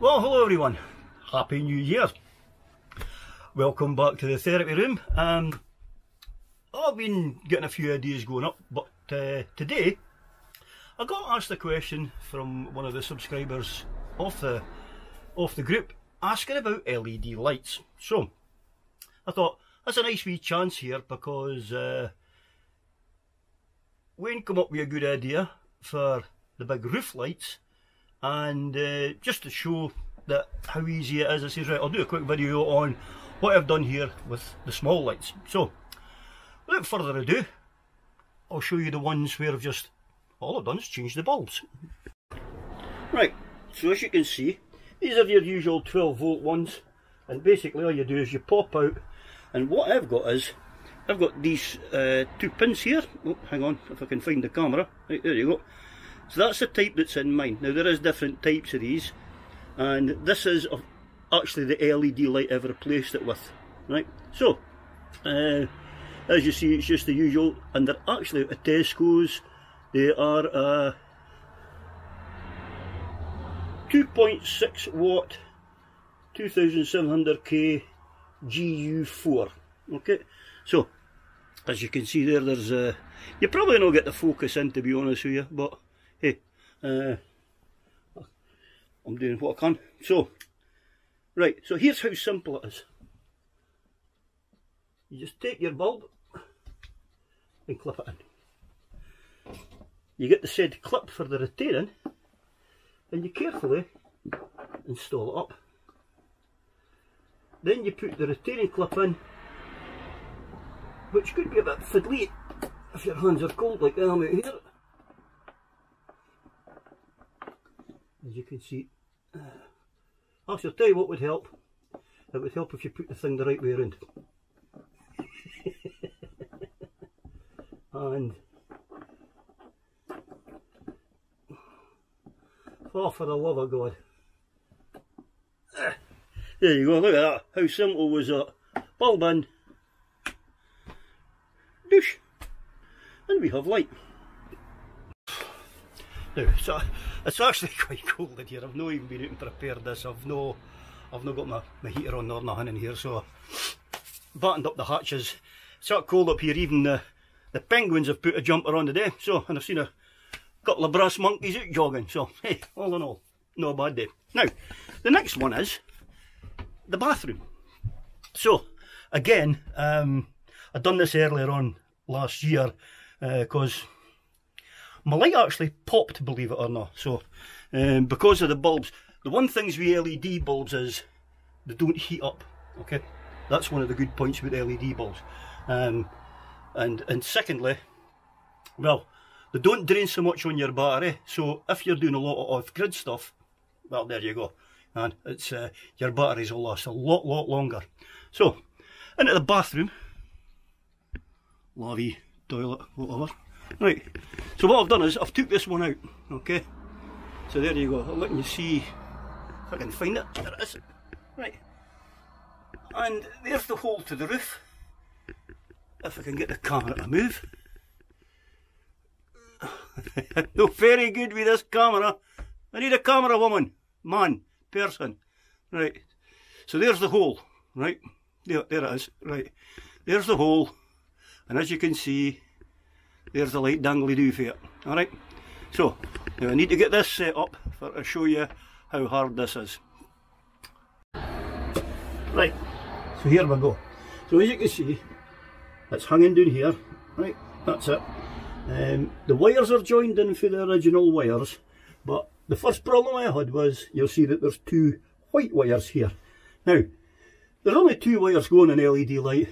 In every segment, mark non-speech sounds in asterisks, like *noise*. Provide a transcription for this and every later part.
Well, hello everyone. Happy New Year. Welcome back to the therapy room. Um, I've been getting a few ideas going up, but uh, today I got asked a question from one of the subscribers of the of the group asking about LED lights. So I thought that's a nice wee chance here because uh, Wayne come up with a good idea for the big roof lights and uh, just to show that how easy it is, I says right I'll do a quick video on what I've done here with the small lights. So without further ado I'll show you the ones where I've just all I've done is change the bulbs. Right, so as you can see these are your usual 12 volt ones and basically all you do is you pop out and what I've got is I've got these uh, two pins here, oh hang on if I can find the camera, right there you go so that's the type that's in mine. Now there is different types of these and this is actually the LED light I've replaced it with. Right, so uh, as you see it's just the usual and they're actually at Tesco's. They are a 2.6 watt 2700K GU4. Okay, so as you can see there, there's a. You probably not get the focus in to be honest with you, but uh, I'm doing what I can. So, right, so here's how simple it is. You just take your bulb and clip it in. You get the said clip for the retaining and you carefully install it up. Then you put the retaining clip in, which could be a bit fiddly if your hands are cold like I am out here. As you can see. Uh, actually, I'll tell you what would help. It would help if you put the thing the right way around. *laughs* and oh, for the love of God. *coughs* There you go, look at that. How simple was that? Bulb in. Douche. And we have light. Now, so it's actually *laughs* quite cold in here. I've not even been out and prepared this. I've no, I've not got my, my heater on or nothing in here. So buttoned up the hatches. It's not cold up here. Even the the penguins have put a jumper on today. So and I've seen a couple of brass monkeys out jogging. So hey, all in all, no bad day. Now the next one is the bathroom. So again, um, I'd done this earlier on last year because. Uh, my light actually popped, believe it or not. So, um, because of the bulbs, the one things with LED bulbs is they don't heat up. Okay, that's one of the good points with LED bulbs. Um, and and secondly, well, they don't drain so much on your battery. So if you're doing a lot of off-grid stuff, well, there you go. And it's uh, your batteries will last a lot, lot longer. So, into the bathroom, lavy, toilet, whatever. Right, so what I've done is I've took this one out, okay? So there you go, I'll let you see if I can find it. There it is. Right. And there's the hole to the roof. If I can get the camera to move. *laughs* no, very good with this camera. I need a camera woman, man, person. Right. So there's the hole, right? There, there it is, right. There's the hole. And as you can see, there's the light dangly do for it. Alright, so now I need to get this set up for to show you how hard this is. Right, so here we go. So as you can see, it's hanging down here. Right, that's it. Um, the wires are joined in for the original wires, but the first problem I had was, you'll see that there's two white wires here. Now, there's only two wires going in LED light.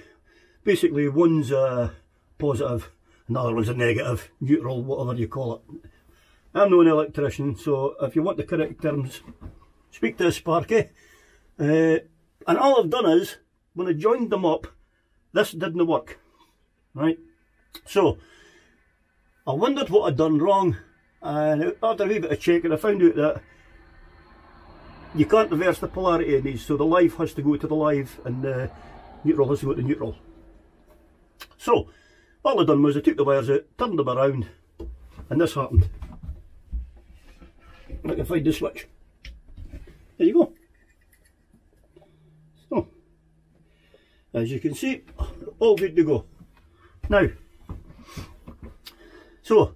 Basically, one's uh, positive Another one's a negative, neutral, whatever you call it. I'm not an electrician, so if you want the correct terms, speak to a Sparky. Uh, and all I've done is, when I joined them up, this didn't work. Right? So, I wondered what I'd done wrong, and after a wee bit of checking, I found out that you can't reverse the polarity of these, so the live has to go to the live, and the neutral has to go to neutral. So, all I done was I took the wires out, turned them around, and this happened. I can find the switch. there you go. So, as you can see, all good to go. Now, so,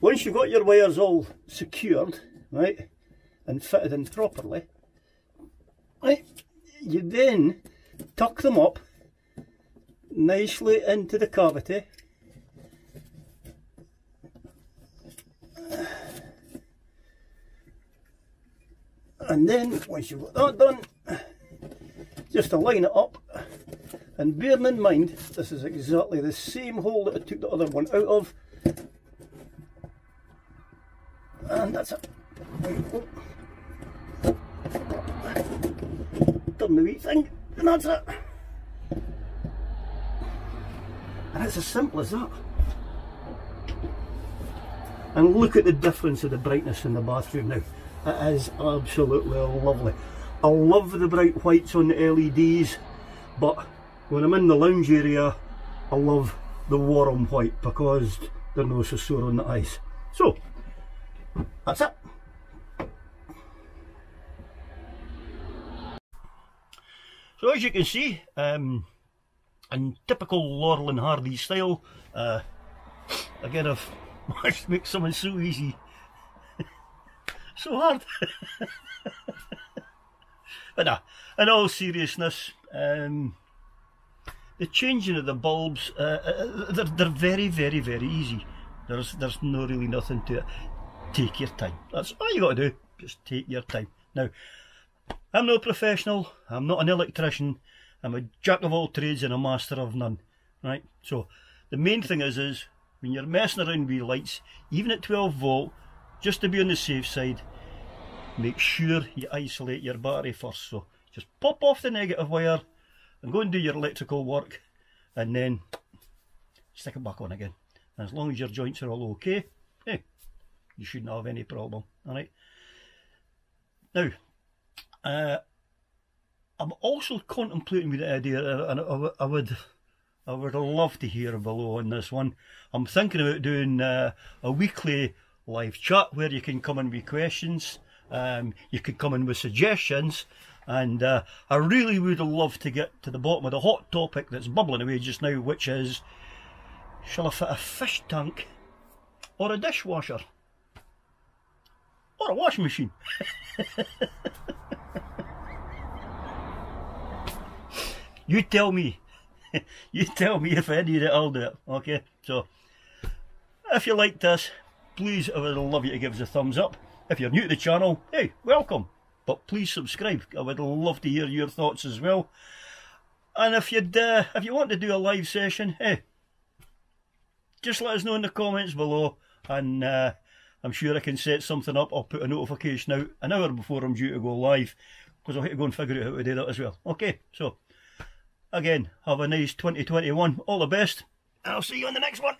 once you've got your wires all secured, right, and fitted in properly, right, you then tuck them up nicely into the cavity and then once you've got that done just to line it up. And bearing in mind this is exactly the same hole that I took the other one out of. And that's it. Done the wee thing and that's it. And it's as simple as that. And look at the difference of the brightness in the bathroom now it is absolutely lovely. I love the bright whites on the LEDs but when I'm in the lounge area I love the warm white because they're not so sore on the eyes so that's it. So as you can see um, in typical Laurel and Hardy style uh, again I've managed to make something so easy so hard. *laughs* but nah, in all seriousness, um, the changing of the bulbs, uh, uh, they're, they're very, very, very easy. There's, there's no really nothing to it. Take your time. That's all you got to do. Just take your time. Now, I'm no professional. I'm not an electrician. I'm a jack of all trades and a master of none. Right? So, the main thing is, is when you're messing around with lights, even at 12 volt, just to be on the safe side, make sure you isolate your battery first. So just pop off the negative wire and go and do your electrical work and then stick it back on again. And as long as your joints are all okay, hey, you shouldn't have any problem. Alright. Now, uh, I'm also contemplating the idea, and I, I, would I would love to hear below on this one. I'm thinking about doing uh, a weekly live chat where you can come in with questions. Um, you can come in with suggestions. And uh, I really would love to get to the bottom of the hot topic that's bubbling away just now, which is shall I fit a fish tank or a dishwasher? Or a washing machine? *laughs* you tell me. *laughs* you tell me if I need it, I'll do it. Okay, so if you like this, please, I would love you to give us a thumbs up. If you're new to the channel, hey, welcome. But please subscribe. I would love to hear your thoughts as well. And if you'd, uh, if you want to do a live session, hey, just let us know in the comments below. And uh, I'm sure I can set something up. I'll put a notification out an hour before I'm due to go live. Because I'll have to go and figure out how to do that as well. Okay, so again, have a nice 2021. All the best. I'll see you on the next one.